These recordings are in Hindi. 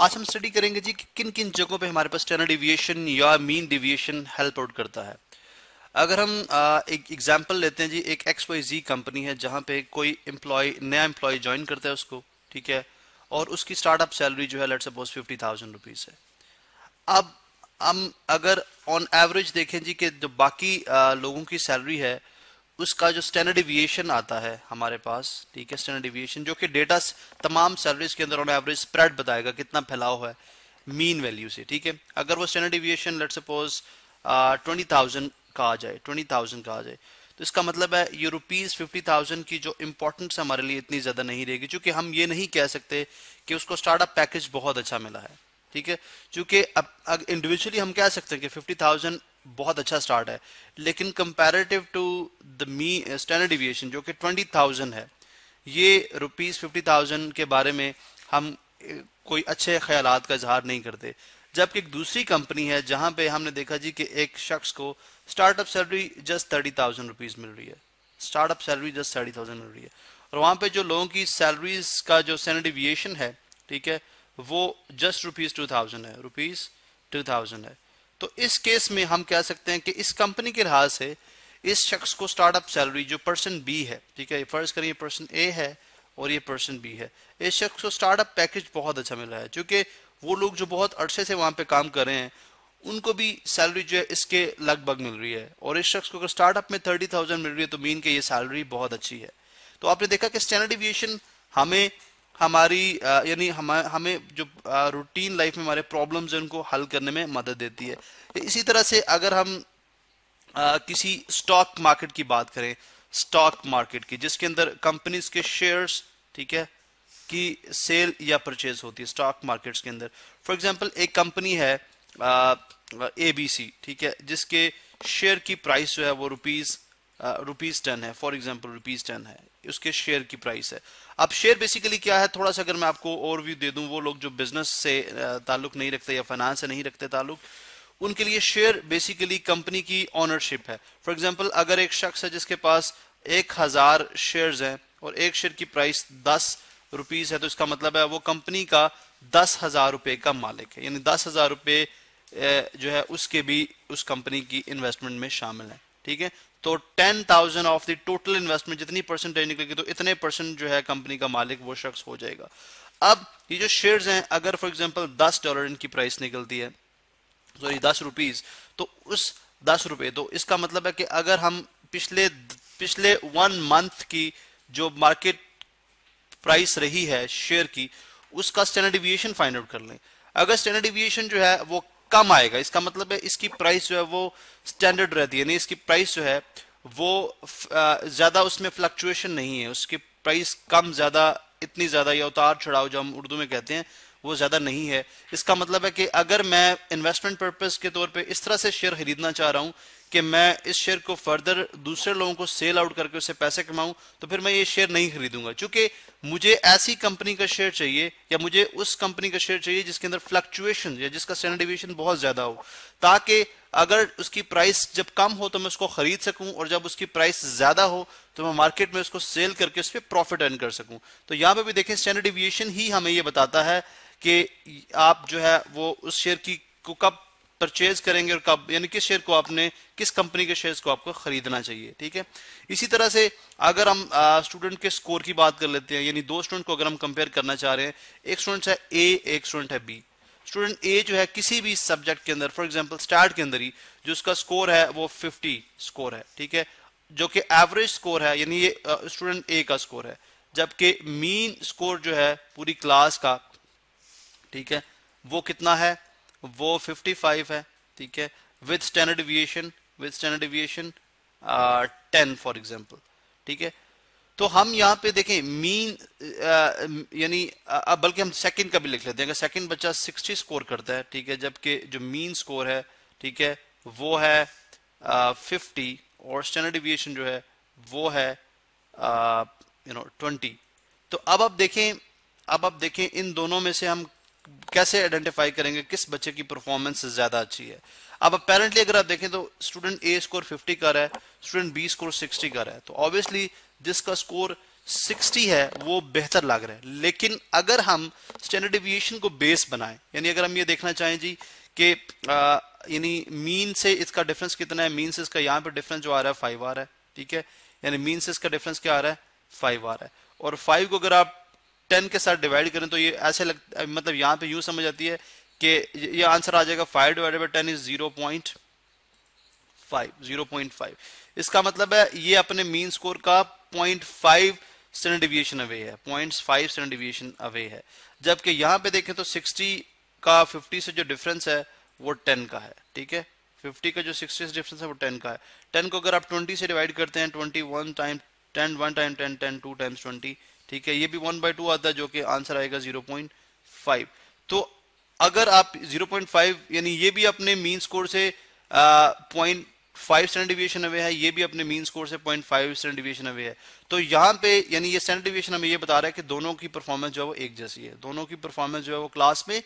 आज हम स्टडी करेंगे जी कि किन किन जगहों पे हमारे पास स्टैंडर्ड डिविएशन या मीन डिविएशन हेल्प आउट करता है। अगर हम आ, एक एग्जांपल लेते हैं जी एक एक्स वाई जी कंपनी है जहाँ पे कोई एम्प्लॉय नया एम्प्लॉय ज्वाइन करता है उसको ठीक है? और उसकी स्टार्टअप सैलरी जो है let suppose fifty thousand rupees है। अब हम अगर ऑन एवरेज देखें जी कि जो बाकी आ, लोगों की सैलरी है उसका जो स्टैंडर्ड डिविएशन आता है हमारे पास, ठीक है स्टैंडर्ड डिविएशन जो कि डेटा तमाम सर्विस के अंदर ऑन एवरेज स्प्रेड बताएगा कितना फैलाव है मीन वैल्यू से, ठीक है। अगर वो standard deviation let suppose twenty thousand का आ जाए ट्वेंटी थाउज़ेंड का आ जाए तो इसका मतलब है ये रुपीज़ फिफ्टी थाउज़ेंड की जो इंपॉर्टेंस हमारे लिए इतनी ज़्यादा नहीं रहेगी, क्योंकि हम ये नहीं कह सकते कि उसको स्टार्टअप पैकेज बहुत अच्छा मिला है, ठीक है। क्योंकि अब इंडिविजुअली हम कह सकते हैं कि फिफ्टी थाउज़ेंड बहुत अच्छा स्टार्ट है। लेकिन comparative to the me standard deviation जो कि ट्वेंटी थाउज़ेंड है, ये रुपीज़ फिफ्टी थाउज़ेंड के बारे में हम कोई अच्छे ख्याल का इजहार नहीं करते। जबकि एक दूसरी कंपनी है जहाँ पे हमने देखा जी कि एक शख्स को startup salary just thirty thousand rupees मिल रही है। Startup salary just thirty thousand मिल रही है। और वहाँ पे जो लोगों की सैलरीज का जो स्टैंडर्ड है, ठीक है, वो जस्ट रुपीज़ टू थाउज़ेंड है रुपीज़ टू थाउज़ेंड है। तो इस केस में हम कह सकते हैं कि इस कंपनी के लिहाज से इस शख्स को स्टार्टअप सैलरी जो पर्सन बी है, ठीक है फ़र्ज़ करें ये पर्सन ए है और ये पर्सन बी है, इस शख्स को स्टार्टअप पैकेज बहुत अच्छा मिल है, क्योंकि वो लोग जो बहुत अरसे से वहाँ पे काम कर रहे हैं, उनको भी सैलरी जो है इसके लगभग मिल रही है, और इस शख्स को अगर स्टार्टअप में थर्टी थाउज़ेंड मिल रही है तो मीन के ये सैलरी बहुत अच्छी है। तो आपने देखा कि स्टैंडर्ड डिविएशन हमें हमारी यानी हम हमें जो रूटीन लाइफ में हमारे प्रॉब्लम्स हैं उनको हल करने में मदद देती है। इसी तरह से अगर हम आ, किसी स्टॉक मार्केट की बात करें स्टॉक मार्केट की जिसके अंदर कंपनीज़ के शेयर्स ठीक है की सेल या परचेज होती है स्टॉक मार्केट्स के अंदर। फॉर एग्जांपल एक कंपनी है ए बी सी ठीक है जिसके शेयर की प्राइस जो है वो रुपीज़ रुपीज़ टेन है फॉर एग्जांपल रुपीज़ टेन है। उसके शेयर की प्राइस है। अब शेयर बेसिकली क्या है? थोड़ा सा अगर मैं आपको ओवरव्यू दे दूँ, वो लोग जो बिज़नेस से ताल्लुक नहीं रखते या फाइनेंस से नहीं रखते ताल्लुक, उनके लिए शेयर बेसिकली कंपनी की ऑनरशिप है। फॉर एग्ज़ाम्पल अगर एक शख्स है जिसके पास एक हज़ार शेयर हैं और एक शेयर की प्राइस दस रुपीज़ है तो इसका मतलब है वो कंपनी का दस हज़ार रुपए का मालिक है। यानी दस हज़ार रुपए जो है उसके भी, उस कंपनी की इन्वेस्टमेंट में शामिल है। ठीक है? तो ten thousand of the total investment जितनी परसेंटेज निकलेगी तो इतने परसेंट जो है कंपनी का मालिक वो शख्स हो जाएगा। अब ये जो शेयर्स हैं, अगर फॉर एग्जांपल दस डॉलर इनकी प्राइस निकलती है सॉरी दस रुपीज़ तो उस दस रुपए तो इसका मतलब है कि अगर हम पिछले पिछले वन मंथ की जो मार्केट प्राइस रही है शेयर की, उसका स्टैंडर्ड डिविएशन फाइंड आउट कर लें। अगर स्टैंडर्ड डिविएशन जो है वो कम आएगा। इसका मतलब है इसकी प्राइस जो है वो स्टैंडर्ड रहती है। यानी इसकी प्राइस जो है वो ज़्यादा उसमें फ्लक्चुएशन नहीं है। उसकी प्राइस कम ज़्यादा, इतनी ज़्यादा या उतार चढ़ाव जो हम उर्दू में कहते हैं, वो ज़्यादा नहीं है। इसका मतलब है कि अगर मैं इन्वेस्टमेंट पर्पज के तौर पर इस तरह से शेयर खरीदना चाह रहा हूँ कि मैं इस शेयर को फर्दर दूसरे लोगों को सेल आउट करके उससे पैसे कमाऊं तो फिर मैं ये शेयर नहीं खरीदूँगा। क्योंकि मुझे ऐसी कंपनी का शेयर चाहिए, या मुझे उस कंपनी का शेयर चाहिए जिसके अंदर फ्लक्चुएशन या जिसका स्टैंडर्ड डिविएशन बहुत ज़्यादा हो, ताकि अगर उसकी प्राइस जब कम हो तो मैं उसको खरीद सकूँ, और जब उसकी प्राइस ज़्यादा हो तो मैं मार्केट में उसको सेल करके उस पर प्रॉफिट अर्न कर सकूँ। तो यहाँ पर भी देखें स्टैंडर्ड डिविएशन ही हमें ये बताता है कि आप जो है वो उस शेयर की को कब परचेज करेंगे और कब, यानी किस शेयर को आपने, किस कंपनी के शेयर्स को आपको खरीदना चाहिए, ठीक है? इसी तरह से अगर हम स्टूडेंट के स्कोर की बात कर लेते हैं, यानी दो स्टूडेंट को अगर हम कंपेयर करना चाह रहे हैं, एक स्टूडेंट है ए एक स्टूडेंट है बी स्टूडेंट ए जो है किसी भी सब्जेक्ट के अंदर फॉर एग्ज़ाम्पल स्टार्ट के अंदर ही, जो उसका स्कोर है, वो फिफ्टी स्कोर है, ठीक है? जो कि एवरेज स्कोर है, यानी ये स्टूडेंट ए का स्कोर है। जबकि मीन स्कोर जो है पूरी क्लास का, ठीक है, वो कितना है? वो 55 है, ठीक है? With standard deviation with standard deviation ten for example ठीक है? तो हम यहाँ पे देखें मीन यानी बल्कि हम सेकंड का भी लिख लेते हैं। अगर सेकंड बच्चा 60 स्कोर करता है, ठीक है? जबकि जो मीन स्कोर है, ठीक है, वो है फिफ्टी और स्टैंडर्ड डिविएशन जो है, वो है यू नो ट्वेंटी तो अब आप देखें, अब आप देखें, इन दोनों में से हम कैसे आइडेंटिफाई करेंगे किस बच्चे की परफॉर्मेंस ज़्यादा अच्छी है? अब अपेरेंटली अगर आप देखें तो स्टूडेंट ए स्कोर 50 कर रहा है स्टूडेंट बी स्कोर 60 कर रहा है। तो ऑब्वियसली जिसका स्कोर 60 है, वो बेहतर लग रहा है। लेकिन अगर हम स्टैंडर्ड डिविएशन को बेस बनाएँ, यानी अगर हम ये देखना चाहें जी कि यानी मीन से इसका डिफरेंस कितना है मीन से इसका यहाँ पे डिफरेंस जो आ रहा है फाइव आ रहा है, ठीक है? यानी मीन से इसका डिफरेंस क्या आ रहा है? फाइव आ रहा है। और फाइव को अगर आप टेन के साथ डिवाइड करें तो ये ऐसे लग मतलब यहाँ पे यूँ समझ आती है कि ये आंसर आ जाएगा five divided by ten is zero point five, zero point five. इसका मतलब है ये अपने मीन स्कोर का point five standard deviation away है point five standard deviation away है। जबकि यहाँ पे देखें तो सिक्सटी का फिफ्टी से जो डिफरेंस है वो टेन का है, ठीक है? फिफ्टी का जो सिक्सटी से डिफरेंस है वो टेन का है। टेन को अगर आप ट्वेंटी से डिवाइड करते हैं, twenty one time ten, one time ten ten, two times twenty ठीक है, ये भी वन बाई टू आता है जो कि आंसर आएगा ज़ीरो पॉइंट फाइव तो अगर आप ज़ीरो पॉइंट फाइव यानी ये भी अपने मीन स्कोर से point five standard deviation away है, ये भी अपने मीन स्कोर से point five standard deviation away है. तो यहाँ पे, यानी ये स्टैंडर्ड डिविएशन हमें ये बता रहा है कि दोनों की परफॉर्मेंस जो है वो एक जैसी है. दोनों की परफॉर्मेंस जो है वो क्लास में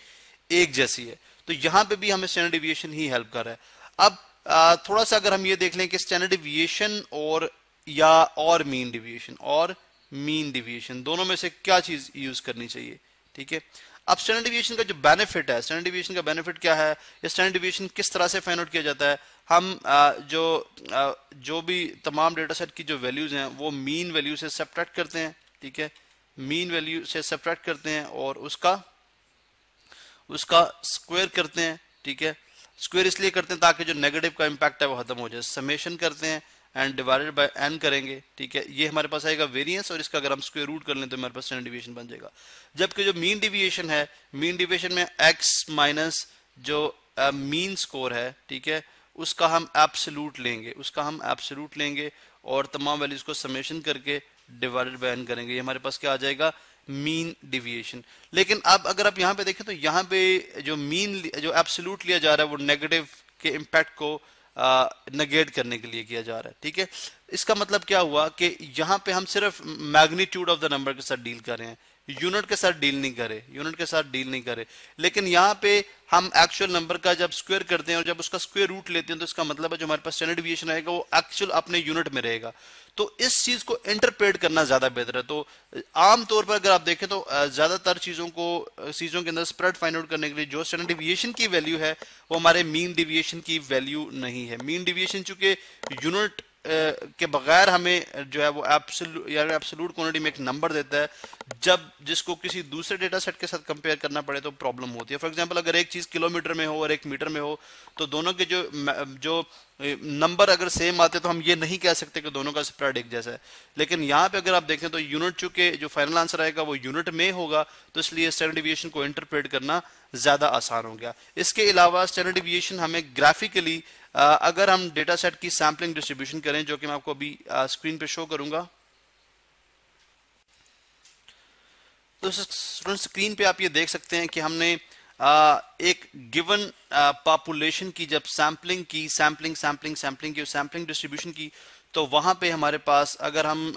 एक जैसी है. तो यहाँ पे भी हमें स्टैंडर्ड डिविएशन ही हेल्प कर रहा है. अब थोड़ा सा अगर हम ये देख लें कि स्टैंडर्ड डिविएशन और, या और मीन डिविएशन और मीन डिविएशन दोनों में से क्या चीज़ यूज़ करनी चाहिए? ठीक है? अब स्टैंडर्ड डिविएशन का जो बेनिफिट है स्टैंडर्ड डिविएशन का बेनिफिट क्या है? या स्टैंडर्ड डिविएशन किस तरह से फाइंड आउट किया जाता है? हम जो जो भी तमाम डेटा सेट की जो वैल्यूज़ हैं, वो मीन वैल्यू से सब्ट्रैक्ट करते हैं, ठीक है? मीन वैल्यू से सब्ट्रैक्ट करते हैं और उसका उसका स्क्वायर करते हैं, ठीक है? स्क्वायर इसलिए करते हैं ताकि जो नेगेटिव का इम्पैक्ट है वो खत्म हो जाए। समेशन करते हैं एंड डिवाइडेड बाय एन करेंगे ठीक है? ये हमारे पास आएगा वेरिएंस और इसका अगर हम स्क्वायर रूट कर लें तो हमारे पास स्टैंडर्ड डिविएशन बन जाएगा। जबकि जो मीन डिविएशन है मीन डिविएशन में एक्स माइनस जो मीन uh, स्कोर है ठीक है? उसका हम एब्सोलूट लेंगे उसका हम एब्सोलूट लेंगे और तमाम वैल्यूज़ को समेशन करके डिवाइडेड बाय एन करेंगे। ये हमारे पास क्या आ जाएगा? मीन डिविएशन लेकिन अब अगर आप यहाँ पे देखें तो यहाँ पे जो मीन जो एब्सोलूट लिया जा रहा है वो नेगेटिव के इम्पैक्ट को नगेट करने के लिए किया जा रहा है ठीक है? इसका मतलब क्या हुआ कि यहाँ पे हम सिर्फ़ मैग्नीट्यूड ऑफ़ द नंबर के साथ डील कर रहे हैं। यूनिट के साथ डील नहीं करे यूनिट के साथ डील नहीं करे। लेकिन यहाँ पे हम एक्चुअल नंबर का जब स्क्वायर करते हैं और जब उसका स्क्वायर रूट लेते हैं तो इसका मतलब है जो हमारे पास स्टैंडर्ड डिविएशन रहेगा वो एक्चुअल अपने यूनिट में रहेगा। तो इस चीज़ को इंटरप्रेट करना ज़्यादा बेहतर है। तो आमतौर पर अगर आप देखें तो ज़्यादातर चीज़ों को चीज़ों के अंदर स्प्रेड फाइंड आउट करने के लिए जो स्टैंडर्ड डिविएशन की वैल्यू है, वो हमारे मीन डिविएशन की वैल्यू नहीं है। मीन डिविएशन चूँकि यूनिट के बगैर हमें जो है वो एब्सोल्यूट क्वांटिटी में एक नंबर देता है। जब जिसको किसी दूसरे डेटा सेट के साथ कंपेयर करना पड़े तो प्रॉब्लम होती है। फॉर एग्जांपल अगर एक चीज़ किलोमीटर में हो और एक मीटर में हो तो दोनों के जो जो नंबर अगर सेम आते तो हम ये नहीं कह सकते कि दोनों का स्प्रेड एक जैसा है। लेकिन यहाँ पे अगर आप देखें तो यूनिट चूँकि जो फाइनल आंसर आएगा वो यूनिट में होगा तो इसलिए स्टैंडर्ड डिविएशन को इंटरप्रेट करना ज़्यादा आसान हो गया। इसके अलावा स्टैंडर्ड डिविएशन हमें ग्राफिकली अगर हम डेटा सेट की सैम्पलिंग डिस्ट्रीब्यूशन करें, जो कि मैं आपको अभी स्क्रीन पे शो करूँगा। तो स्टूडेंट स्क्रीन पे आप ये देख सकते हैं कि हमने एक गिवन पॉपुलेशन की जब सैम्पलिंग की सैम्पलिंग सैम्पलिंग सैम्पलिंग की सैम्पलिंग डिस्ट्रीब्यूशन की तो वहाँ पे हमारे पास अगर हम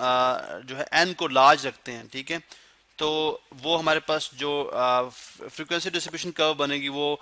जो है एन को लार्ज रखते हैं, ठीक है? तो वो हमारे पास जो फ्रीक्वेंसी डिस्ट्रीब्यूशन कर्व बनेगी, वो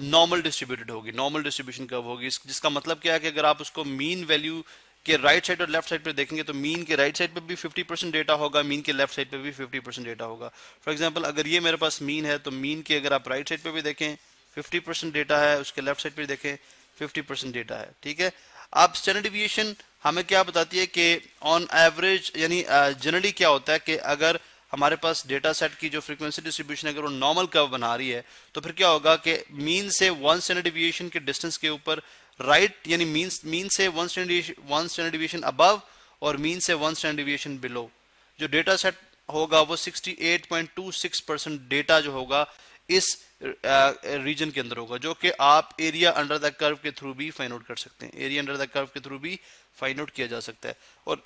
नॉर्मल डिस्ट्रीब्यूटेड होगी नॉर्मल डिस्ट्रीब्यूशन कर्व होगी। जिसका मतलब क्या है कि अगर आप उसको मीन वैल्यू के राइट साइड और लेफ़्ट साइड पे देखेंगे तो मीन के राइट साइड पे भी 50 परसेंट डेटा होगा मीन के लेफ़्ट साइड पे भी 50 परसेंट डेटा होगा। फॉर एग्जांपल अगर ये मेरे पास मीन है तो मीन के अगर आप राइट साइड पे भी देखें 50 परसेंट डेटा है, उसके लेफ़्ट साइड पे देखें 50 परसेंट डेटा है। ठीक है? अब स्टैंडर्ड डिविएशन हमें क्या बताती है कि ऑन एवरेज यानी जनरली क्या होता है कि अगर हमारे पास डेटा सेट की जो फ्रीक्वेंसी डिस्ट्रीब्यूशन अगर वो नॉर्मल कर्व बना रही है तो फिर क्या होगा कि मीन से वन स्टैंडर्ड डिविएशन के डिस्टेंस के ऊपर राइट यानी मीन मीन से one standard one standard deviation above और मीन से वन स्टैंडर्ड डिविएशन बिलो जो डेटा सेट होगा, वो 68.26 परसेंट डेटा जो होगा, इस रीजन के अंदर होगा, जो कि आप एरिया अंडर द कर्व के थ्रू भी फाइंड आउट कर सकते हैं। एरिया अंडर द कर्व के थ्रू भी फाइंड आउट किया जा सकता है। और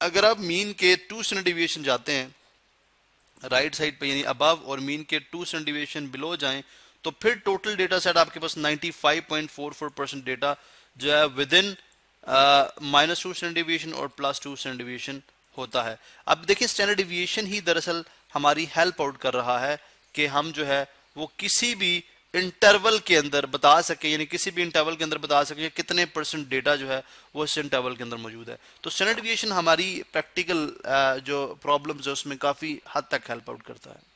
अगर आप मीन के टू स्टैंडर्ड डिविएशन जाते हैं राइट साइड पे, यानी अबव और मीन के टू सेंटिवेशन बिलो जाएँ तो फिर टोटल डेटा सेट आपके पास 95.44 परसेंट डेटा जो है विद इन माइनस टू सेंटिवेशन और प्लस टू सेंटिवेशन होता है। अब देखिए स्टैंडर्ड डिविएशन ही दरअसल हमारी हेल्प आउट कर रहा है कि हम जो है वो किसी भी इंटरवल के अंदर बता सके, यानी किसी भी इंटरवल के अंदर बता सके कितने परसेंट डेटा जो है, वो इस इंटरवल के अंदर मौजूद है। तो स्टैंडर्ड हमारी प्रैक्टिकल जो प्रॉब्लम्स है, उसमें काफ़ी हद तक हेल्प आउट करता है।